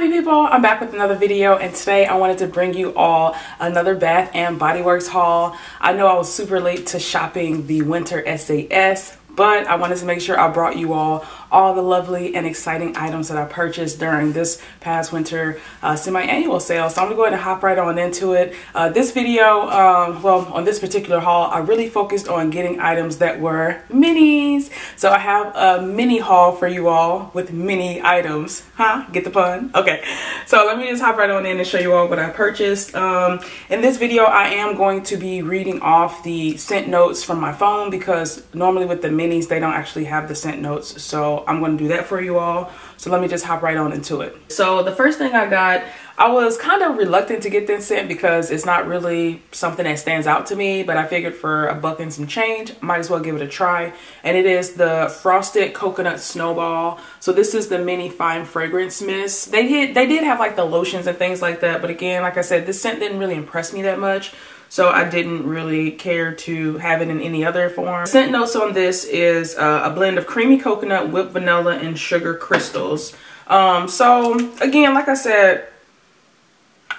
happy people. I'm back with another video and today i wanted to bring you all another bath and body works haul. I know i was super late to shopping the winter sas but I wanted to make sure I brought you all all the lovely and exciting items that I purchased during this past winter uh, semi-annual sale. So I'm gonna go ahead and hop right on into it. Uh, this video, um, well, on this particular haul, I really focused on getting items that were minis. So I have a mini haul for you all with mini items. Huh? Get the pun? Okay. So let me just hop right on in and show you all what I purchased. Um, in this video, I am going to be reading off the scent notes from my phone because normally with the minis, they don't actually have the scent notes. So I'm to do that for you all. So let me just hop right on into it. So the first thing I got, I was kind of reluctant to get this scent because it's not really something that stands out to me, but I figured for a buck and some change, might as well give it a try. And it is the Frosted Coconut Snowball. So this is the mini fine fragrance mist. They did, they did have like the lotions and things like that, but again, like I said, this scent didn't really impress me that much so I didn't really care to have it in any other form. Scent notes on this is uh, a blend of creamy coconut, whipped vanilla, and sugar crystals. Um, so again, like I said,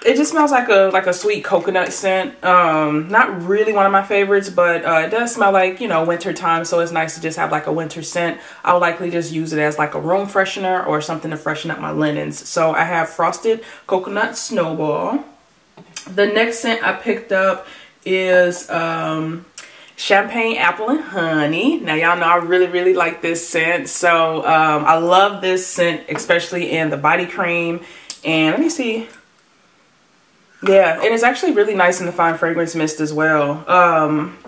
it just smells like a like a sweet coconut scent. Um, not really one of my favorites, but uh, it does smell like, you know, winter time. So it's nice to just have like a winter scent. I'll likely just use it as like a room freshener or something to freshen up my linens. So I have Frosted Coconut Snowball. The next scent I picked up is um, Champagne Apple and Honey. Now, y'all know I really, really like this scent. So, um, I love this scent, especially in the body cream. And let me see. Yeah, and it's actually really nice in the fine fragrance mist as well. Um,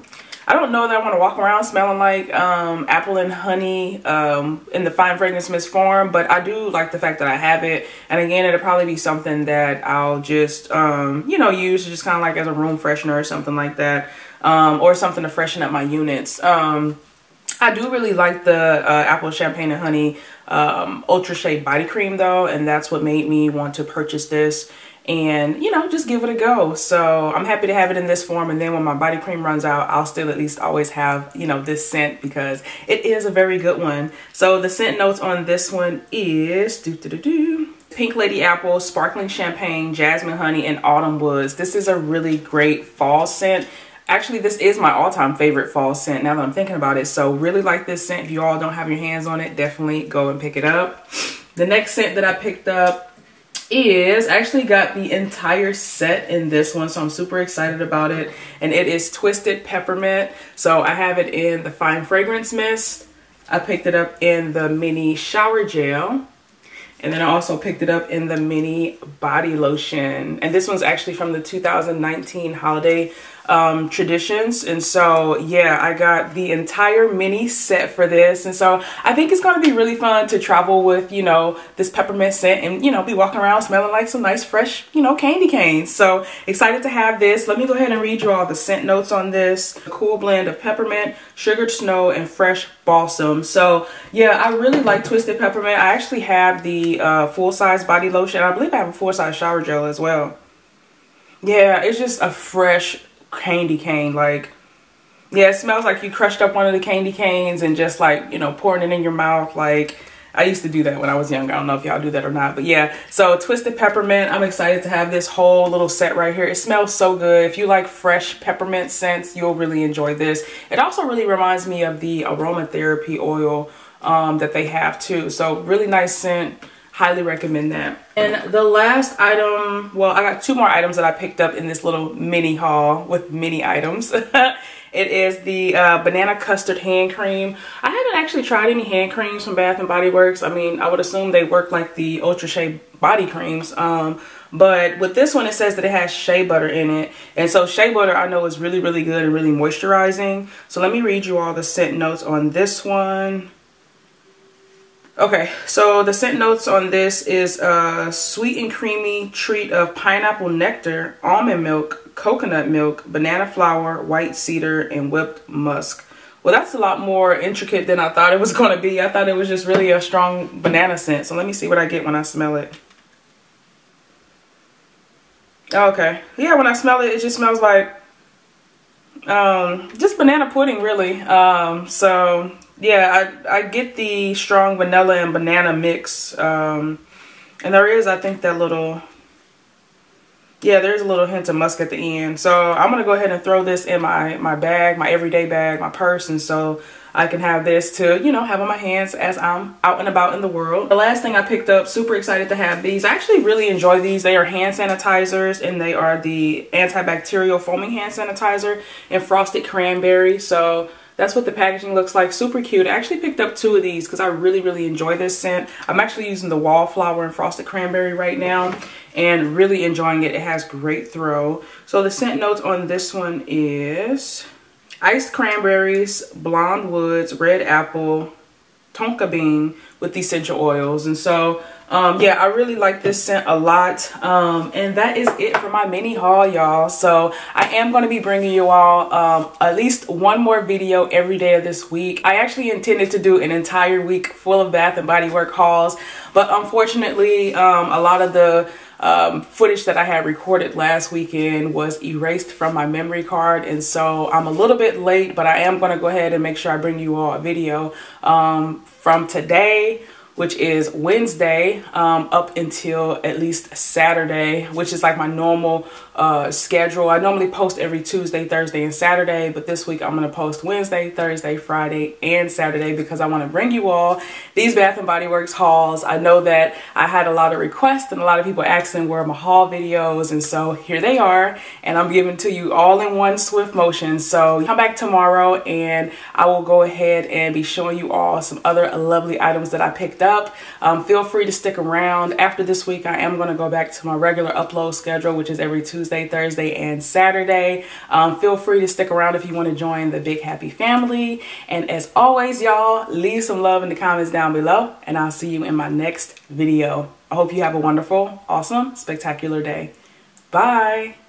I don't know that I want to walk around smelling like um, apple and honey um, in the fine fragrance mist form, but I do like the fact that I have it. And again, it'll probably be something that I'll just, um, you know, use just kind of like as a room freshener or something like that, um, or something to freshen up my units. I do really like the uh, apple champagne and honey um, ultra shea body cream though, and that's what made me want to purchase this. And you know just give it a go. So i'm happy to have it in this form and then when my body cream runs out i'll still at least always have you know this scent because it is a very good one. So the scent notes on this one is doo -doo -doo pink lady apple sparkling champagne jasmine honey and autumn woods. This is a really great fall scent actually this is my all-time favorite fall scent now that i'm thinking about it. So really like this scent. If you all don't have your hands on it definitely go and pick it up. The next scent that i picked up is I actually got the entire set in this one so I'm super excited about it. And it is Twisted Peppermint. So I have it in the Fine Fragrance Mist. I picked it up in the mini shower gel. And then I also picked it up in the mini body lotion. And this one's actually from the 2019 holiday um, traditions. And so, yeah, I got the entire mini set for this. And so I think it's going to be really fun to travel with, you know, this peppermint scent and, you know, be walking around smelling like some nice fresh, you know, candy canes. So excited to have this. Let me go ahead and read you all the scent notes on this. A cool blend of peppermint, sugared snow, and fresh balsam. So yeah, I really like Twisted Peppermint. I actually have the uh, full-size body lotion. I believe I have a full-size shower gel as well. Yeah, it's just a fresh candy cane. Like, yeah, it smells like you crushed up one of the candy canes and just like, you know, pouring it in your mouth. Like, I used to do that when I was young. I don't know if y'all do that or not. But yeah, so Twisted Peppermint. I'm excited to have this whole little set right here. It smells so good. If you like fresh peppermint scents, you'll really enjoy this. It also really reminds me of the aromatherapy oil um, that they have too. So really nice scent highly recommend that. And the last item, well, I got two more items that I picked up in this little mini haul with mini items. it is the uh, banana custard hand cream. I haven't actually tried any hand creams from Bath and Body Works. I mean, I would assume they work like the Ultra Shea body creams. Um, but with this one, it says that it has shea butter in it. And so shea butter I know is really, really good and really moisturizing. So let me read you all the scent notes on this one. Okay, so the scent notes on this is a sweet and creamy treat of pineapple nectar, almond milk, coconut milk, banana flower, white cedar, and whipped musk. Well, that's a lot more intricate than I thought it was going to be. I thought it was just really a strong banana scent. So let me see what I get when I smell it. Okay. Yeah, when I smell it, it just smells like um, just banana pudding, really. Um, so yeah, I, I get the strong vanilla and banana mix. Um, And there is, I think, that little, yeah, there's a little hint of musk at the end. So I'm going to go ahead and throw this in my, my bag, my everyday bag, my purse. And so I can have this to, you know, have on my hands as I'm out and about in the world. The last thing I picked up, super excited to have these. I actually really enjoy these. They are hand sanitizers and they are the antibacterial foaming hand sanitizer in frosted cranberry. So that's what the packaging looks like. Super cute. I actually picked up two of these because I really, really enjoy this scent. I'm actually using the Wallflower and Frosted Cranberry right now and really enjoying it. It has great throw. So the scent notes on this one is iced cranberries, blonde woods, red apple, tonka bean with essential oils. And so, um, yeah, I really like this scent a lot. Um, and that is it for my mini haul, y'all. So I am going to be bringing you all um, at least one more video every day of this week. I actually intended to do an entire week full of Bath and Body Work hauls. But unfortunately, um, a lot of the um, footage that I had recorded last weekend was erased from my memory card and so I'm a little bit late but I am going to go ahead and make sure I bring you all a video um, from today which is Wednesday um, up until at least Saturday, which is like my normal uh, schedule. I normally post every Tuesday, Thursday, and Saturday, but this week I'm to post Wednesday, Thursday, Friday, and Saturday because I want to bring you all these Bath & Body Works hauls. I know that I had a lot of requests and a lot of people asking where my haul videos, and so here they are, and I'm giving to you all in one swift motion. So come back tomorrow and I will go ahead and be showing you all some other lovely items that I picked up. Um, feel free to stick around. After this week, I am going to go back to my regular upload schedule, which is every Tuesday, Thursday, and Saturday. Um, feel free to stick around if you want to join the Big Happy family. And as always, y'all, leave some love in the comments down below, and I'll see you in my next video. I hope you have a wonderful, awesome, spectacular day. Bye.